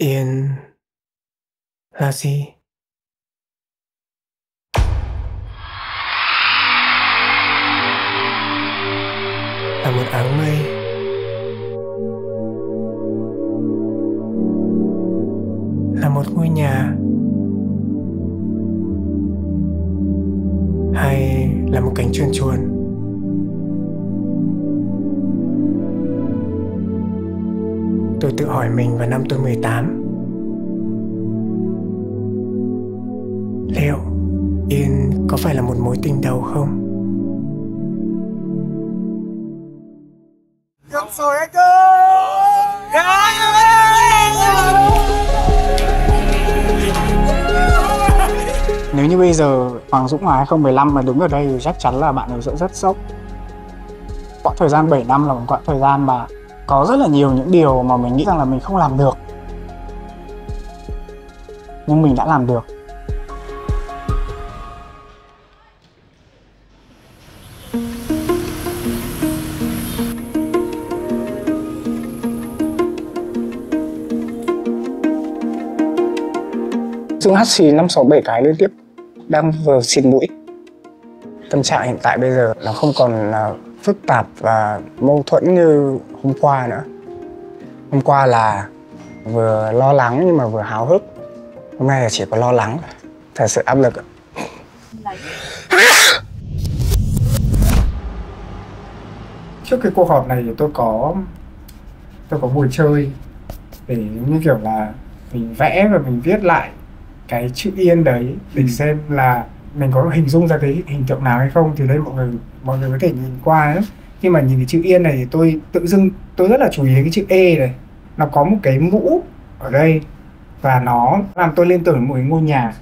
Yên là gì? Là một áng mây. Là một ngôi nhà. Hay là một cánh chuồn chuồn. Tôi tự hỏi mình vào năm tôi 18 Liệu Yên có phải là một mối tình đầu không? Gặp rồi anh ơi Nếu như bây giờ Hoàng Dũng Hòa 2015 mà đứng ở đây thì chắc chắn là bạn ấy sẽ rất sốc. Quãng thời gian 7 năm là một quãng thời gian mà có rất là nhiều những điều mà mình nghĩ rằng là mình không làm được. Nhưng mình đã làm được. Dương hắt xì 5 6 7 cái liên tiếp đang vừa xịt mũi. Tâm trạng hiện tại bây giờ nó không còn là phức tạp và mâu thuẫn như hôm qua nữa. Hôm qua là vừa lo lắng nhưng mà vừa háo hức. Hôm nay là chỉ có lo lắng, thật sự áp lực. Trước cái cuộc họp này thì tôi có tôi có buổi chơi để như kiểu là mình vẽ và mình viết lại cái chữ yên đấy để xem là mình có hình dung ra cái hình tượng nào hay không thì đây mọi người mọi người có thể nhìn qua ấy. khi mà nhìn cái chữ yên này thì tôi tự dưng tôi rất là chú ý đến cái chữ e này. Nó có một cái mũ ở đây và nó làm tôi liên tưởng đến một cái ngôi nhà.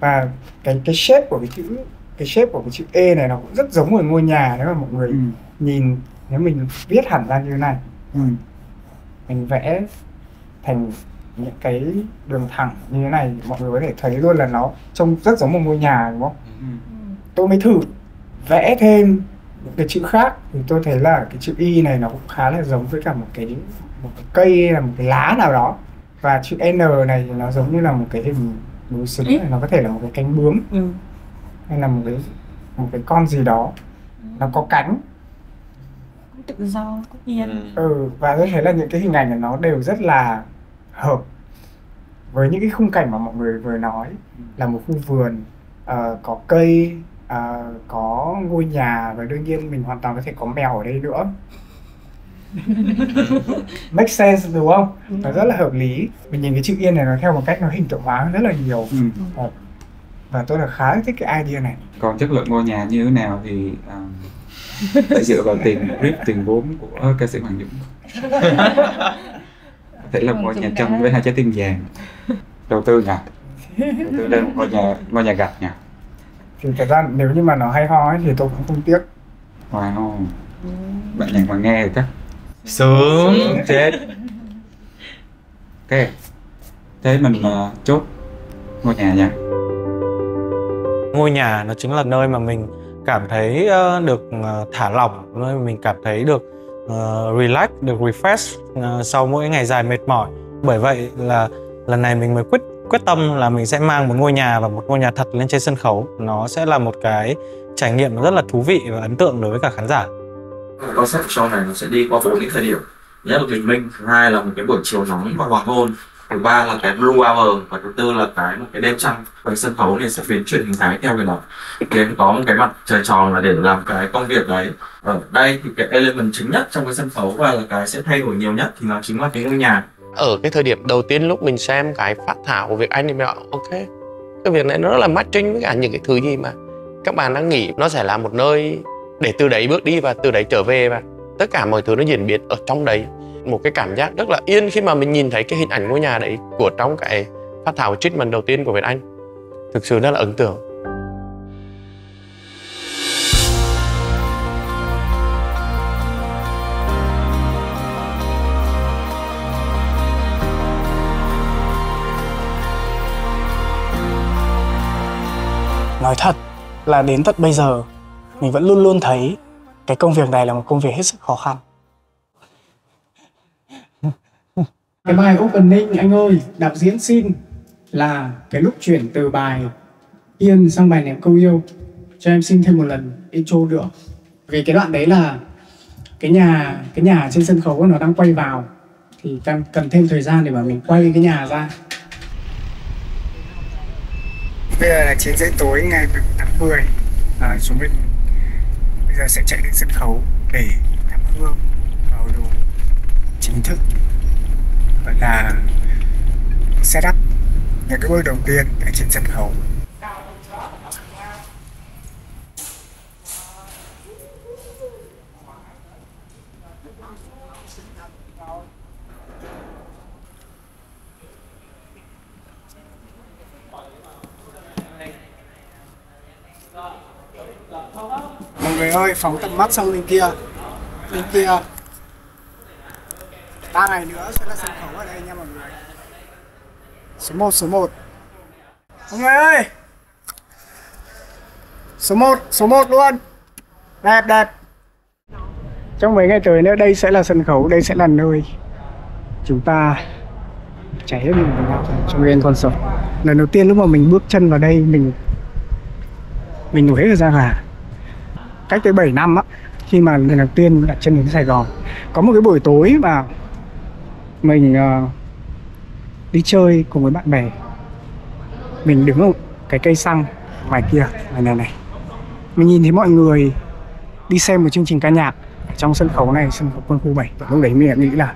Và cái cái shape của cái chữ cái shape của cái chữ e này nó cũng rất giống một ngôi nhà nếu mà mọi người nhìn nếu mình viết hẳn ra như thế này. Mình vẽ thành những cái đường thẳng như thế này mọi người có thể thấy luôn là nó trông rất giống một ngôi nhà đúng không? Tôi mới thử vẽ thêm những cái chữ khác. Thì tôi thấy là cái chữ y này nó cũng khá là giống với cả một cái một cái cây hay là một cái lá nào đó. Và chữ n này thì nó giống như là một cái hình núi xứng này nó có thể là một cái cánh bướm. Hay là một cái một cái con gì đó. Nó có cánh. Tự do có yên. Ừ. Và tôi thấy là những cái hình ảnh của nó đều rất là hợp với những cái khung cảnh mà mọi người vừa nói. Là một khu vườn ờ, có cây ờ, có ngôi nhà và đương nhiên mình hoàn toàn có thể có mèo ở đây nữa. Make sense đúng không? Nó rất là hợp lý. Mình nhìn cái chữ yên này nó theo một cách nó hình tượng hóa rất là nhiều. Ờ, và tôi là khá thích cái idea này. Còn chất lượng ngôi nhà như thế nào thì um, phải dựa vào tiền grip tiền vốn của ca sĩ Hoàng Dũng. Có thể là một ngôi nhà trăng với hai trái tim vàng. Đầu tư nha đầu tư lên một ngôi nhà ngôi nhà gạch nha thì thật ra nếu như mà nó hay ho ấy, thì tôi cũng không tiếc. Wow bạn nhạc mà nghe thì chắc Sướng chết. Ok thế mình uh, chốt ngôi nhà nha. Ngôi nhà nó chính là nơi mà mình cảm thấy ờ, được ờ, thả lỏng nơi mà mình cảm thấy được ờ, relax được refresh ờ, sau mỗi ngày dài mệt mỏi. Bởi vậy là lần này mình mới quyết quyết tâm là mình sẽ mang một ngôi nhà và một ngôi nhà thật lên trên sân khấu. Nó sẽ là một cái trải nghiệm rất là thú vị và ấn tượng đối với cả khán giả. Concept show này nó sẽ đi qua bốn những thời điểm. Thứ nhất là bình minh, thứ hai là một cái buổi chiều nóng và hoàng hôn. Thứ ba là cái blue hour và thứ tư là cái một cái đêm trăng và sân khấu này sẽ biến chuyển hình thái theo cái đó. Đến có một cái mặt trời tròn là để làm cái công việc đấy. Ở đây thì cái element chính nhất trong cái sân khấu và là cái sẽ thay đổi nhiều nhất thì nó chính là cái ngôi nhà ở cái thời điểm đầu tiên lúc mình xem cái phát thảo của việc anh thì mình bảo, ok, cái việc này nó rất là matching với cả những cái thứ gì mà các bạn đang nghĩ. Nó sẽ là một nơi để từ đấy bước đi và từ đấy trở về và tất cả mọi thứ nó diễn biến ở trong đấy. Một cái cảm giác rất là yên khi mà mình nhìn thấy cái hình ảnh ngôi nhà đấy của trong cái phát thảo treatment đầu tiên của Việt Anh. Thực sự rất là ấn tượng. Nói thật là đến tận bây giờ, mình vẫn luôn luôn thấy cái công việc này là một công việc hết sức khó khăn. cái bài opening anh ơi, đạo diễn xin là cái lúc chuyển từ bài yên sang bài ném câu yêu. Cho em xin thêm một lần intro nữa. Vì cái đoạn đấy là cái nhà cái nhà trên sân khấu nó đang quay vào, thì cần cần thêm thời gian để mà mình quay cái nhà ra bây giờ là 9 rưỡi tối ngày 11 tháng 10 à, chúng mình bây giờ sẽ chạy đến sân khấu để thắp hương vào đồ chính thức. Gọi là setup những cái bước đầu tiên ở trên sân khấu. Người ơi, phóng tầm mắt sang bên kia. Bên kia. Ba ngày nữa sẽ là sân khấu ở đây nha mọi người. Số 1 số 1 mọi người ơi! Số 1 số 1 luôn. Đẹp đẹp. Trong mấy ngày tới nữa, đây sẽ là sân khấu, đây sẽ là nơi chúng ta cháy hết mình vào trong game concert lần đầu tiên lúc mà mình bước chân vào đây, mình mình nổi hết ra gà cách tới 7 năm á khi mà lần đầu tiên đặt chân đến Sài Gòn. Có một cái buổi tối mà mình uh, đi chơi cùng với bạn bè. Mình đứng ở cái cây xăng ngoài kia này này này. Mình nhìn thấy mọi người đi xem một chương trình ca nhạc ở trong sân khấu này sân khấu quân khu 7 lúc đấy mình đã nghĩ là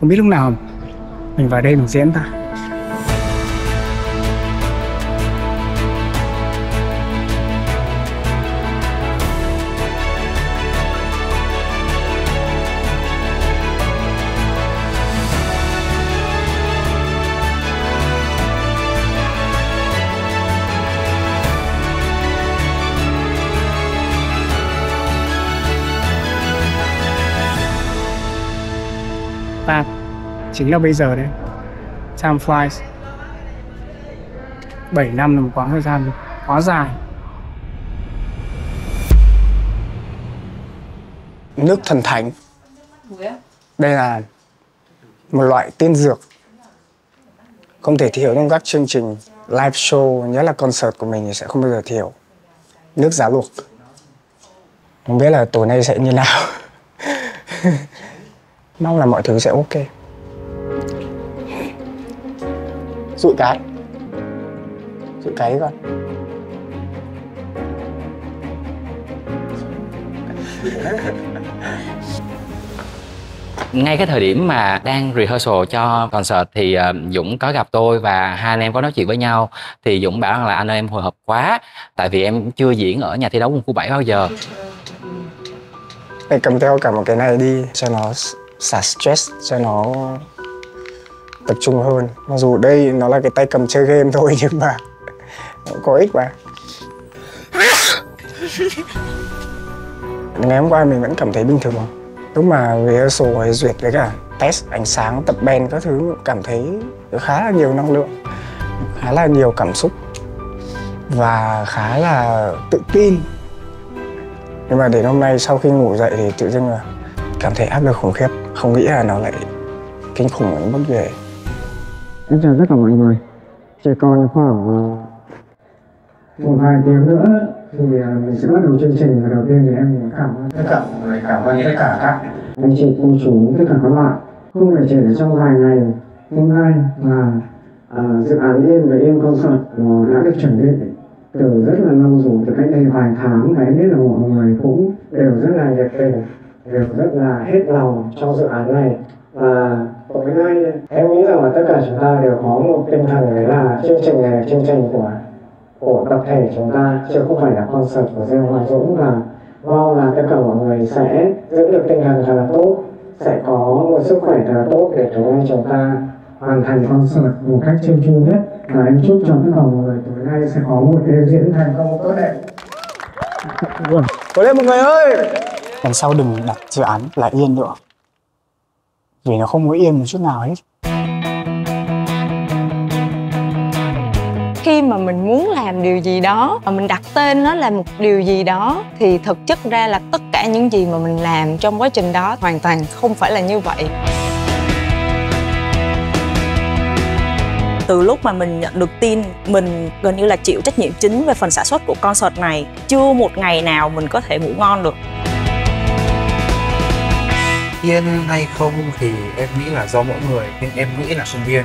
không biết lúc nào mình vào đây mình diễn ta. Ta chính là bây giờ đấy. Time flies. 7 năm là một quãng thời gian quá dài. Nước thần thánh. Đây là một loại tiên dược. Không thể thiếu trong các chương trình live show, nhất là concert của mình thì sẽ không bao giờ thiếu. Nước giá luộc. Không biết là tối nay sẽ như nào. mong là mọi thứ sẽ ok. Dụi cái. Dụi cái con. Ngay cái thời điểm mà đang rehearsal cho concert thì uh, Dũng có gặp tôi và hai anh em có nói chuyện với nhau. Thì Dũng bảo là anh ơi em hồi hộp quá. Tại vì em chưa diễn ở nhà thi đấu quân khu 7 bao giờ. Mày cầm theo cả một cái này đi cho nó xả stress cho nó tập trung hơn. Mặc dù đây nó là cái tay cầm chơi game thôi, nhưng mà nó có ích mà. Ngày hôm qua mình vẫn cảm thấy bình thường lúc mà rehearsal hay duyệt với cả test ánh sáng, tập band các thứ, cảm thấy khá là nhiều năng lượng, khá là nhiều cảm xúc và khá là tự tin. Nhưng mà đến hôm nay sau khi ngủ dậy thì tự dưng là cảm thấy áp lực khủng khiếp. Không nghĩ là nó lại kinh khủng đến mức về. Em chào tất cả mọi người. Chỉ còn khoảng ờ, một vài tiếng nữa thì ờ, mình sẽ bắt đầu chương trình. Và đầu tiên thì em muốn cảm ơn tất cả mọi người cảm ơn tất cả các anh chị cô chú tất cả các bạn. Không phải chỉ là trong vài ngày hôm nay mà uh, dự án yên và yên concert nó đã được chuẩn bị từ rất là lâu rồi từ cách đây vài tháng. Và em biết là mọi người cũng đều rất là nhiệt tình đều rất là hết lòng trong dự án này. Và tối nay em nghĩ rằng là tất cả chúng ta đều có một tinh thần đấy là chương trình này là chương trình của của tập thể chúng ta, chứ không phải là concert của riêng Hoàng Dũng. Và mong là tất cả mọi người sẽ giữ được tinh thần thật là tốt, sẽ có một sức khỏe thật là tốt để tối nay chúng ta hoàn thành concert một cách trơn tru nhất. Và em chúc cho tất cả mọi người tối nay sẽ có một đêm diễn thành công tốt đẹp. Có lên mọi người ơi! Lần sau đừng đặt dự án là yên nữa. Vì nó không có yên một chút nào hết. Khi mà mình muốn làm điều gì đó mà mình đặt tên nó là một điều gì đó thì thực chất ra là tất cả những gì mà mình làm trong quá trình đó hoàn toàn không phải là như vậy. Từ lúc mà mình nhận được tin mình gần như là chịu trách nhiệm chính về phần sản xuất của concert này chưa một ngày nào mình có thể ngủ ngon được Yên hay không thì em nghĩ là do mỗi người nhưng em nghĩ là không yên.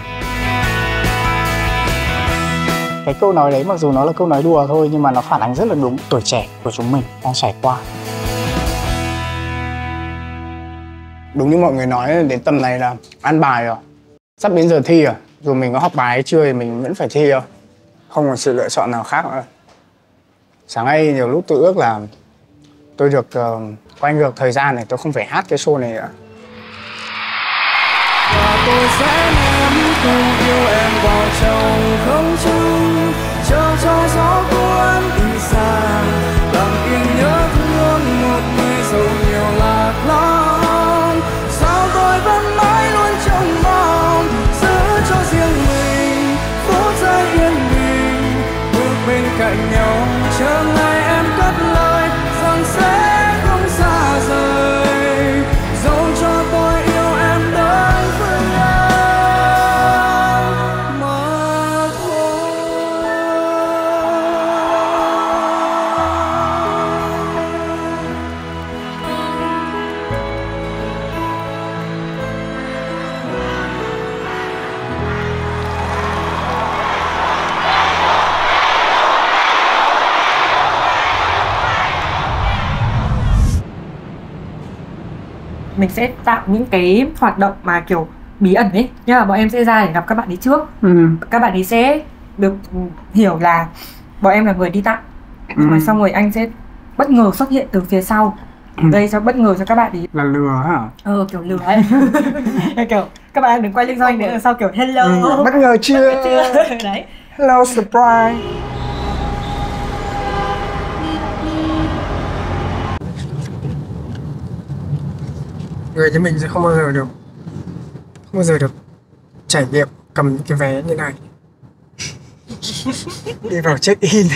Cái câu nói đấy mặc dù nó là câu nói đùa thôi nhưng mà nó phản ánh rất là đúng. Tuổi trẻ của chúng mình đang trải qua. Đúng như mọi người nói đến tầm này là ăn bài rồi. Sắp đến giờ thi rồi dù mình có học bài hay chưa thì mình vẫn phải thi rồi không còn sự lựa chọn nào khác nữa. Sáng nay nhiều lúc tôi ước là tôi được uh, quay ngược thời gian này, tôi không phải hát cái show này nữa và tôi sẽ ném cùng yêu em vào trong không trung. Mình sẽ tạo những cái hoạt động mà kiểu bí ẩn ấy. Nhưng mà bọn em sẽ ra để gặp các bạn ấy trước. Ừ. các bạn ấy sẽ được hiểu là bọn em là người đi tặng. Nhưng mà Ừ. xong rồi anh sẽ bất ngờ xuất hiện từ phía sau. Gây cho bất ngờ cho các bạn ấy. Là lừa hả? Ờ kiểu lừa ấy. Kiểu các bạn đừng quay lưng doanh nữa sau kiểu hello. Ừ, bất ngờ chưa? đấy. Hello surprise người như mình sẽ không bao giờ được, không bao giờ được trải nghiệm cầm những cái vé như này. Đi vào check in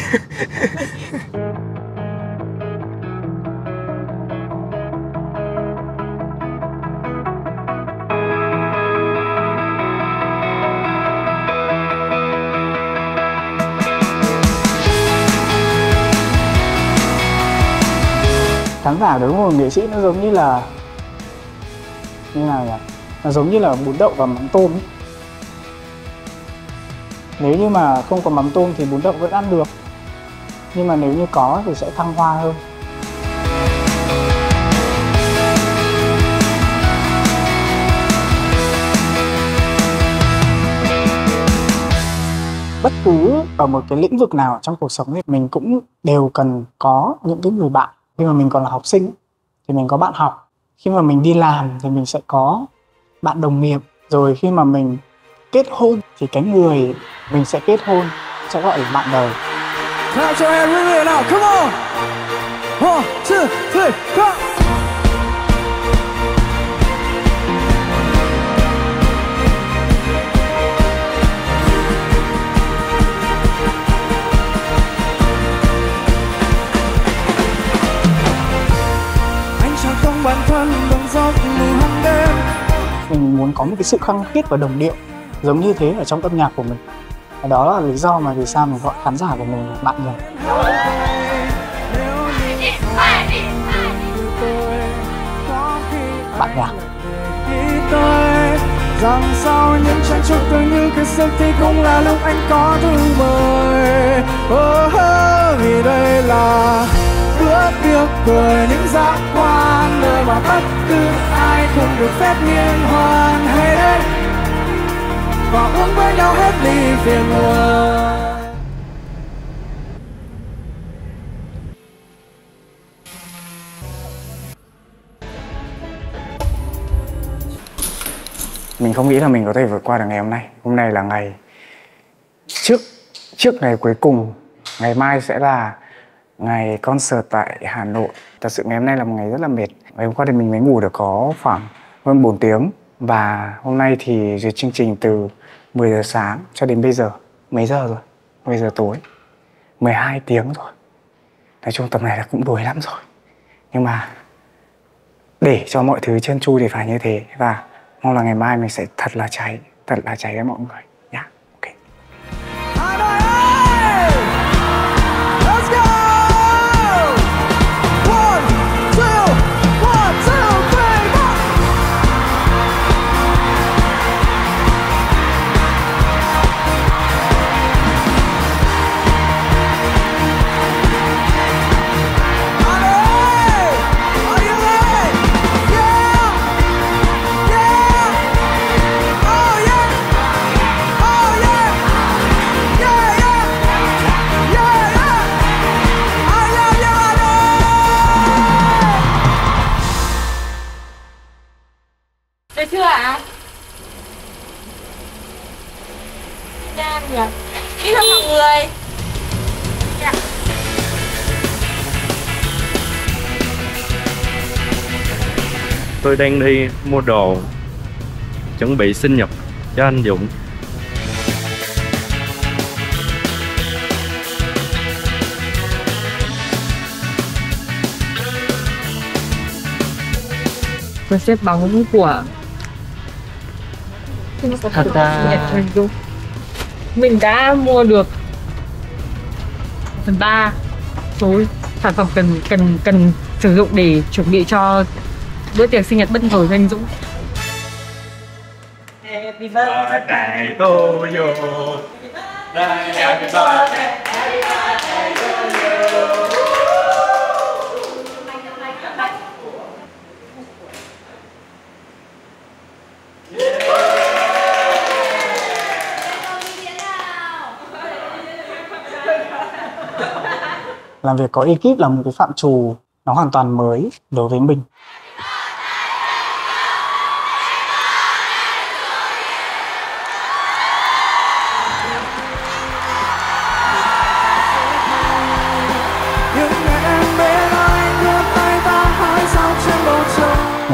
khán giả đối với một nghệ sĩ nó giống như là như nào nhỉ? Nó giống như là bún đậu và mắm tôm ấy. nếu như mà không có mắm tôm thì bún đậu vẫn ăn được. Nhưng mà nếu như có thì sẽ thăng hoa hơn. Bất cứ ở một cái lĩnh vực nào trong cuộc sống thì mình cũng đều cần có những cái người bạn. Khi mà mình còn là học sinh, thì mình có bạn học khi mà mình đi làm thì mình sẽ có bạn đồng nghiệp rồi khi mà mình kết hôn thì cái người mình sẽ kết hôn sẽ gọi là bạn đời Clap cho em really nào, come on! 1, 2, 3, 4 bản thân bằng giấc ngủ hàng đêm. Mình muốn có một cái sự khăng khít và đồng điệu giống như thế ở trong âm nhạc của mình. Đó là lý do mà vì sao mình gọi khán giả của mình là bạn nhạc. Bạn nhạc. Rằng sau những trang chúc tưởng như cái giấc thì cũng là lúc anh có thư mời. Oh, oh, vì đây là bữa tiệc cười những giác quan nơi mà bất cứ ai cũng được phép liên hoan. Hay đến và uống với nhau hết ly phiền muộn mình không nghĩ là mình có thể vượt qua được ngày hôm nay. Hôm nay là ngày trước trước ngày cuối cùng. Ngày mai sẽ là ngày concert tại Hà Nội. Thật sự ngày hôm nay là một ngày rất là mệt. Ngày hôm qua thì mình mới ngủ được có khoảng hơn 4 tiếng. Và hôm nay thì duyệt chương trình từ 10 giờ sáng cho đến bây giờ. Mấy giờ rồi? 10 giờ tối. 12 tiếng rồi. Nói chung tầm này là cũng đuối lắm rồi. Nhưng mà để cho mọi thứ trơn tru thì phải như thế. Và mong là ngày mai mình sẽ thật là cháy, thật là cháy với mọi người. Tôi đang đi mua đồ chuẩn bị sinh nhật cho anh Dũng. Tôi xếp bóng của Thật ra-. Mình đã mua được phần ba số sản phẩm cần cần cần sử dụng để chuẩn bị cho bữa tiệc sinh nhật bất ngờ cho anh Dũng. Happy birthday to you. Happy birthday. làm việc có ekip là một cái phạm trù nó hoàn toàn mới đối với mình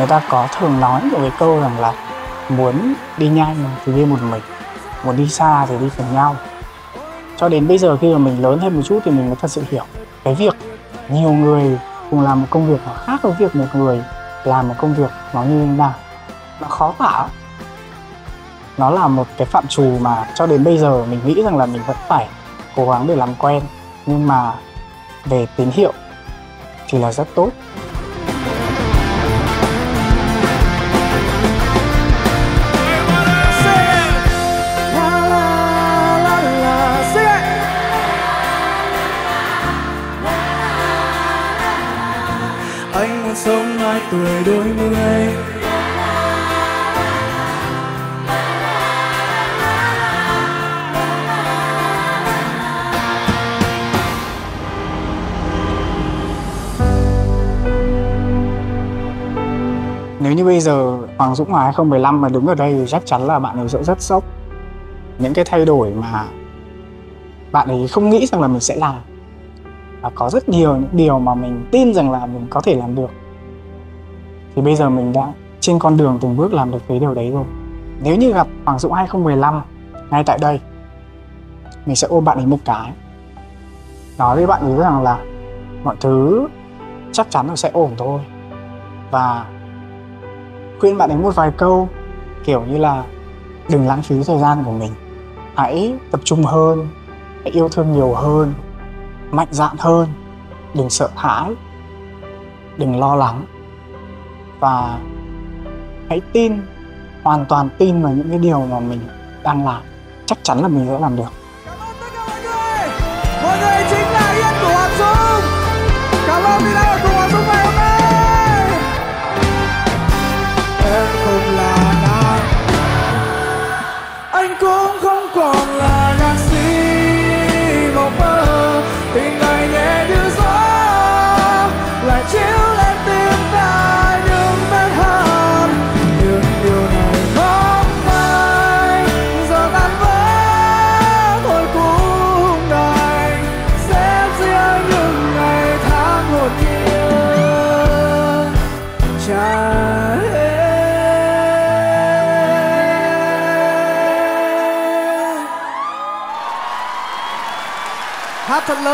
ta có thường nói một cái câu rằng là muốn đi nhanh thì đi một mình, muốn đi xa thì đi cùng nhau. Cho đến bây giờ khi mà mình lớn thêm một chút thì mình mới thật sự hiểu cái việc nhiều người cùng làm một công việc nó khác với việc một người làm một công việc nó như thế nào. Nó khó tả. Nó là một cái phạm trù mà cho đến bây giờ mình nghĩ rằng là mình vẫn phải cố gắng để làm quen. Nhưng mà về tín hiệu thì là rất tốt. Tuổi đôi mươi Nếu như bây giờ Hoàng Dũng Hòa 2015 mà đứng ở đây thì chắc chắn là bạn ấy sẽ rất sốc. Những cái thay đổi mà bạn ấy không nghĩ rằng là mình sẽ làm. Và có rất nhiều những điều mà mình tin rằng là mình có thể làm được. Thì bây giờ mình đã trên con đường từng bước làm được cái điều đấy rồi. Nếu như gặp Hoàng Dũng 2015 ngay tại đây, mình sẽ ôm bạn ấy một cái. Nói với bạn ấy rằng là mọi thứ chắc chắn là sẽ ổn thôi. Và khuyên bạn ấy một vài câu kiểu như là đừng lãng phí thời gian của mình hãy tập trung hơn hãy yêu thương nhiều hơn mạnh dạn hơn đừng sợ hãi đừng lo lắng và hãy tin, hoàn toàn tin vào những cái điều mà mình đang làm. Chắc chắn là mình sẽ làm được.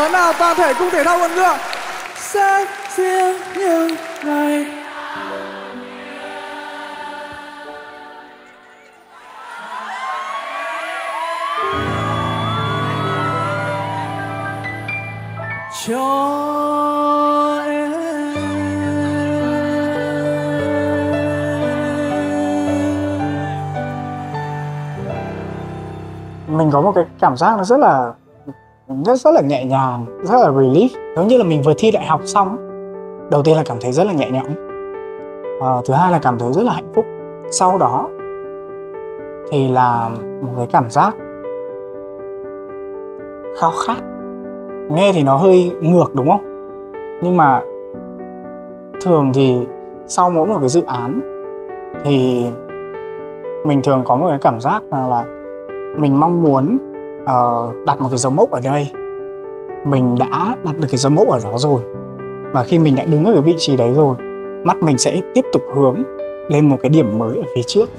Hát nào, toàn thể cung thể thao quần ngựa Xếp riêng những ngày cho em. mình có một cái cảm giác nó rất là rất rất là nhẹ nhàng rất là relief. Giống như là mình vừa thi đại học xong. Đầu tiên là cảm thấy rất là nhẹ nhõm. À, thứ hai là cảm thấy rất là hạnh phúc. Sau đó thì là một cái cảm giác khao khát. Nghe thì nó hơi ngược đúng không? Nhưng mà thường thì sau mỗi một cái dự án thì mình thường có một cái cảm giác là, là mình mong muốn ờ, đặt một cái dấu mốc ở đây. Mình đã đặt được cái dấu mốc ở đó rồi. Và khi mình đã đứng ở cái vị trí đấy rồi mắt mình sẽ tiếp tục hướng lên một cái điểm mới ở phía trước.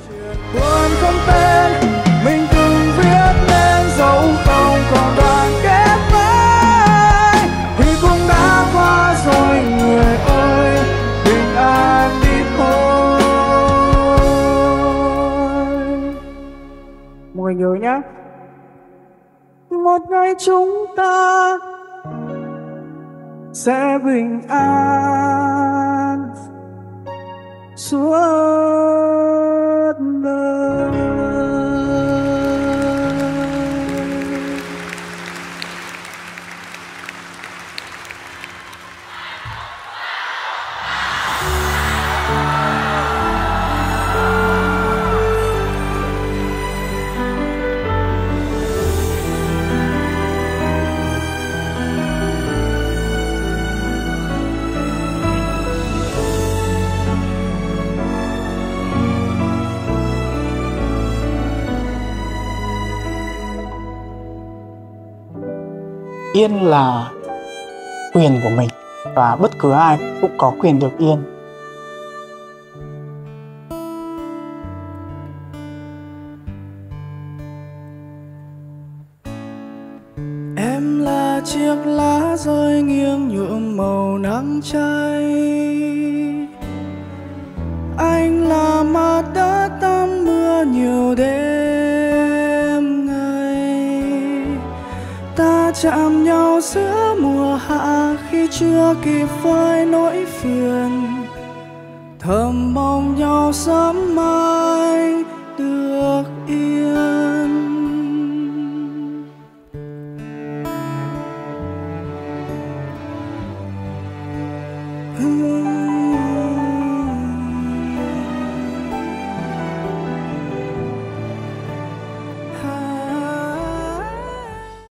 Mọi người nhớ nhá một ngày chúng ta sẽ bình an suốt đời. Yên là quyền của mình và bất cứ ai cũng có quyền được yên. Em là chiếc lá rơi nghiêng nhuộm màu nắng cháy Anh là mặt đã tắm mưa nhiều đêm. Chạm nhau giữa mùa hạ khi chưa kịp phơi nỗi phiền. Thầm mong nhau sớm mai